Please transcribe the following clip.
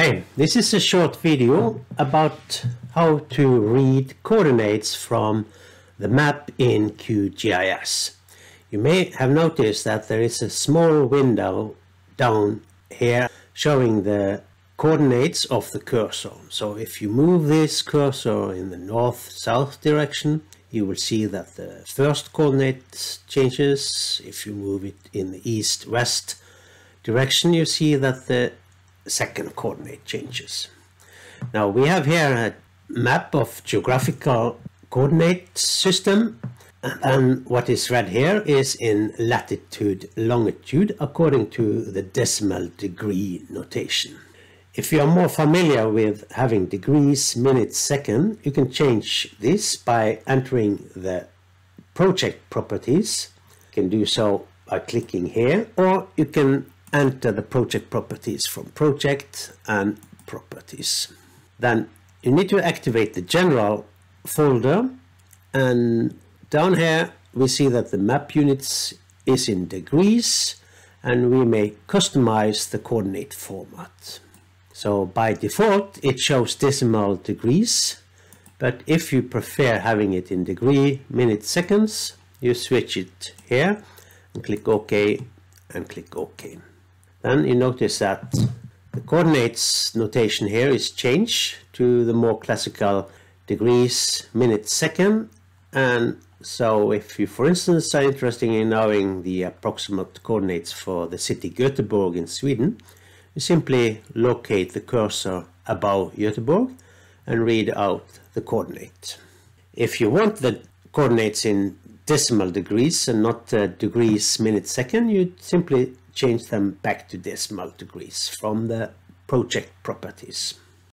Hey, this is a short video about how to read coordinates from the map in QGIS. You may have noticed that there is a small window down here showing the coordinates of the cursor. So if you move this cursor in the north-south direction, you will see that the first coordinate changes. If you move it in the east-west direction, you see that the second coordinate changes. Now we have here a map of geographical coordinate system and what is read here is in latitude longitude according to the decimal degree notation. If you are more familiar with having degrees, minutes, second, you can change this by entering the project properties. You can do so by clicking here or you can enter the project properties from project and properties. Then you need to activate the general folder and down here we see that the map units is in degrees and we may customize the coordinate format. So by default it shows decimal degrees but if you prefer having it in degree minutes seconds you switch it here and click OK and click OK. Then you notice that the coordinates notation here is changed to the more classical degrees, minutes, second. And so if you, for instance, are interested in knowing the approximate coordinates for the city Göteborg in Sweden, you simply locate the cursor above Göteborg and read out the coordinate. If you want the coordinates in decimal degrees and not uh, degrees, minutes, second, you simply change them back to decimal degrees from the project properties.